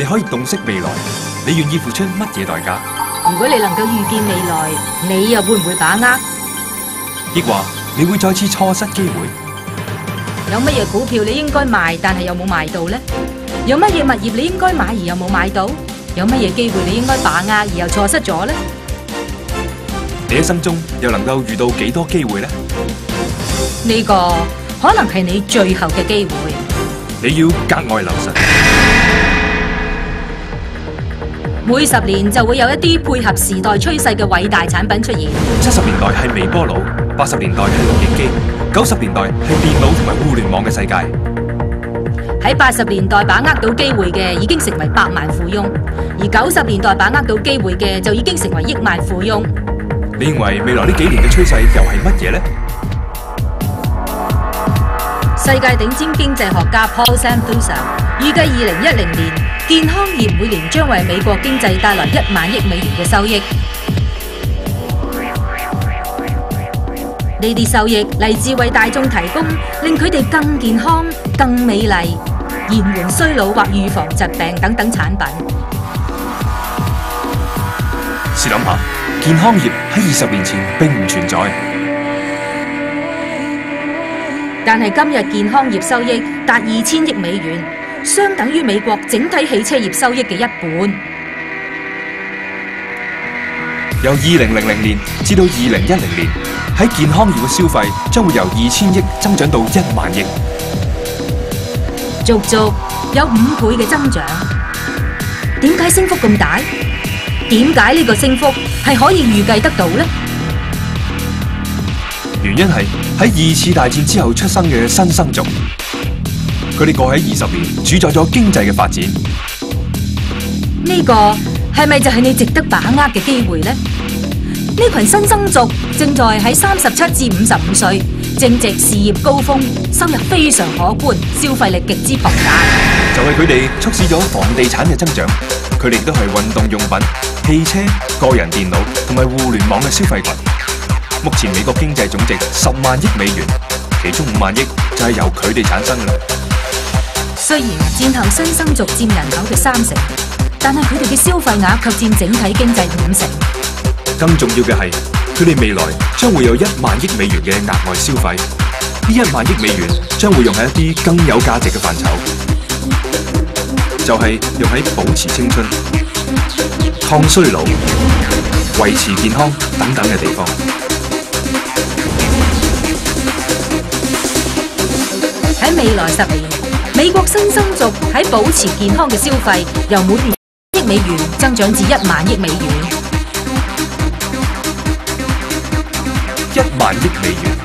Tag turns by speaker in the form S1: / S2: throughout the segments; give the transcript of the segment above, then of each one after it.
S1: 你可以洞悉未来，你愿意付出乜嘢代价？
S2: 如果你能够预见未来，你又会唔会把握？
S1: 亦话你会再次错失机会？
S2: 有乜嘢股票你应该卖，但系又冇卖到呢？有乜嘢物业你应该买而又冇买到？有乜嘢机会你应该把握而又错失咗呢？
S1: 你一生中又能够遇到几多机会呢？
S2: 呢个可能系你最后嘅机会。
S1: 你要格外留神。每
S2: 十年就会有一啲配合时代趋势嘅伟大产品出现。
S1: 七十年代系微波炉，八十年代系录影机，九十年代系电脑同埋互联网嘅世界。
S2: 喺八十年代把握到机会嘅，已经成为百万富翁；而九十年代把握到机会嘅，就已经成为亿万富翁。
S1: 你认为未来呢几年嘅趋势又系乜嘢呢？
S2: 世界顶尖经济学家 Paul Samuel 预计二零一零年。健康业每年将为美国经济带来一万亿美元嘅收益。呢啲收益嚟自为大众提供令佢哋更健康、更美丽、延缓衰老或预防疾病等等产品。
S1: 试谂下，健康业喺二十年前并唔存在，
S2: 但系今日健康业收益达二千亿美元。相等于美国整体汽车业收益嘅一半。
S1: 由二零零零年至到二零一零年，喺健康业嘅消费将会由二千亿增长到一万亿，
S2: 足足有五倍嘅增长。点解升幅咁大？点解呢个升幅系可以预计得到呢？
S1: 原因系喺二次大战之后出生嘅新生族。佢哋过喺二十年，主宰咗经济嘅发展。
S2: 呢个系咪就系你值得把握嘅机会呢？呢群新生族正在喺三十七至五十五岁，正值事业高峰，收入非常可观，消费力极之庞大。
S1: 就系佢哋促使咗房地产嘅增长。佢哋亦都系运动用品、汽车、个人电脑同埋互联网嘅消费群。目前美国经济总值十万亿美元，其中五万亿就系由佢哋产生嘅。
S2: 虽然战后新生族占人口嘅三成，但系佢哋嘅消费额却占整体经济五成。
S1: 更重要嘅系，佢哋未来将会有一万亿美元嘅额外消费。呢一万亿美元将会用喺一啲更有价值嘅范畴，就系用喺保持青春、抗衰老、维持健康等等嘅地方。
S2: 喺未来十年。美国新生族喺保持健康嘅消费，由每年亿美元增长至一万亿美元，
S1: 一万亿美元，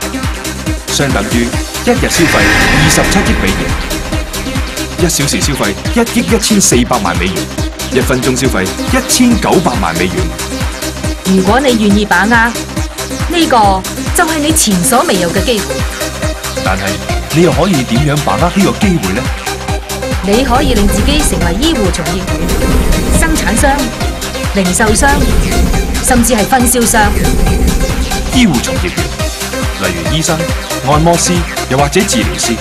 S1: 相等于一日消费二十七亿美元，一小时消费一亿一千四百万美元，一分钟消费一千九百万美元。
S2: 如果你愿意把握呢个，就系你前所未有嘅机会。
S1: 但系。你又可以点样把握呢个机会呢
S2: 你可以令自己成为医护从业员、生产商、零售商，甚至系分销商。
S1: 医护从业员，例如医生、按摩师，又或者治疗师，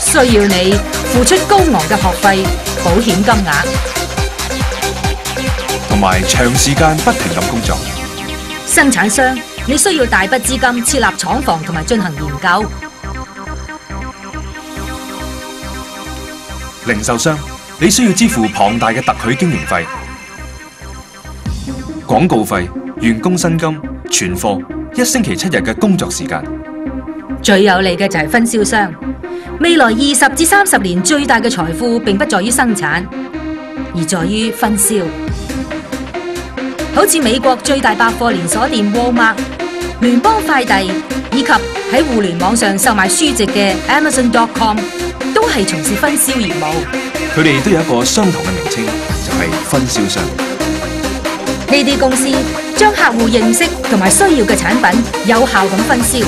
S2: 需要你付出高昂嘅学费、保险金额，
S1: 同埋长时间不停咁工作。
S2: 生产商。你需要大笔资金设立厂房同埋进行研究。
S1: 零售商，你需要支付庞大嘅特许经营费、广告费、员工薪金、存货、一星期七日嘅工作时间。
S2: 最有利嘅就系分销商。未来二十至三十年，最大嘅财富并不在于生产，而在于分销。好似美国最大百货连锁店沃尔玛、联邦快递以及喺互联网上售卖书籍嘅 Amazon.com，都系从事分销业务。
S1: 佢哋都有一个相同嘅名称，就系分销商。
S2: 呢啲公司将客户认识同埋需要嘅产品有效咁分销。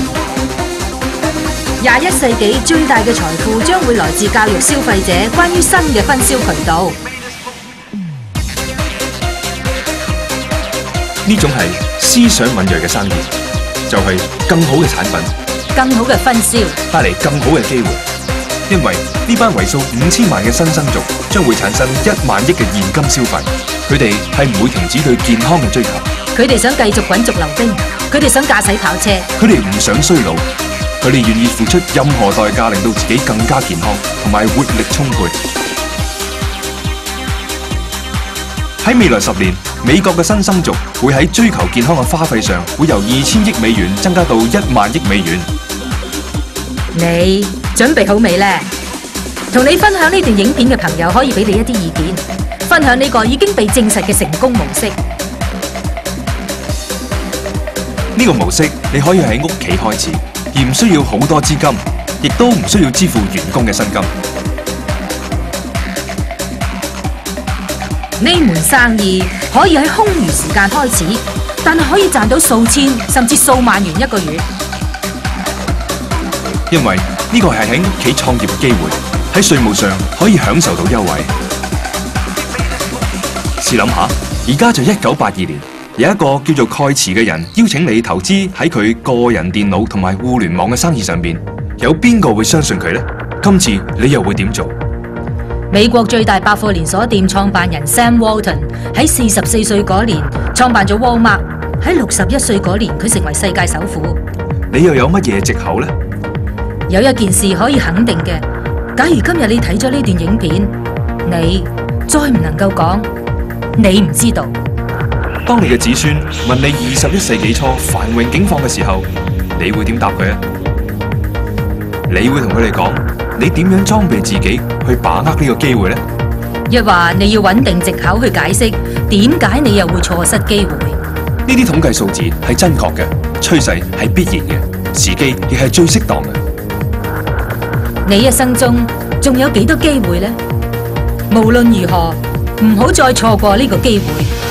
S2: 廿一世纪最大嘅财富将会来自教育消费者关于新嘅分销渠道。
S1: 呢种系思想敏锐嘅生意，就系更好嘅产品，
S2: 更好嘅分销，
S1: 带嚟更好嘅机会。因为呢班为数五千万嘅新生族，将会产生一万亿嘅现金消费。佢哋系唔会停止对健康嘅追求。
S2: 佢哋想继续滚轴溜冰，佢哋想驾驶跑车，
S1: 佢哋唔想衰老，佢哋愿意付出任何代价令到自己更加健康同埋活力充沛。喺未来十年，美国嘅新生族会喺追求健康嘅花费上，会由二千亿美元增加到一万亿美元。
S2: 你准备好未呢？同你分享呢段影片嘅朋友可以俾你一啲意见，分享呢个已经被证实嘅成功模式。
S1: 呢个模式你可以喺屋企开始，而唔需要好多资金，亦都唔需要支付员工嘅薪金。
S2: 呢门生意可以喺空余时间开始，但系可以赚到数千甚至数万元一个月。
S1: 因为呢个系喺屋企创业嘅机会，喺税务上可以享受到优惠。试谂下，而家就一九八二年，有一个叫做盖茨嘅人邀请你投资喺佢个人电脑同埋互联网嘅生意上边，有边个会相信佢咧？今次你又会点做？
S2: 美国最大百货连锁店创办人 Sam Walton 喺四十四岁嗰年创办咗 r 麦，喺六十一岁嗰年佢成为世界首富。
S1: 你又有乜嘢借口呢
S2: 有一件事可以肯定嘅，假如今日你睇咗呢段影片，你再唔能够讲你唔知道。
S1: 当你嘅子孙问你二十一世纪初繁荣境况嘅时候，你会点答佢啊？你会同佢哋讲？你点样装备自己去把握呢个机会呢
S2: 一话你要稳定借口去解释，点解你又会错失机会？
S1: 呢啲统计数字系真确嘅，趋势系必然嘅，时机亦系最适当嘅。
S2: 你一生中仲有几多机会呢无论如何，唔好再错过呢个机会。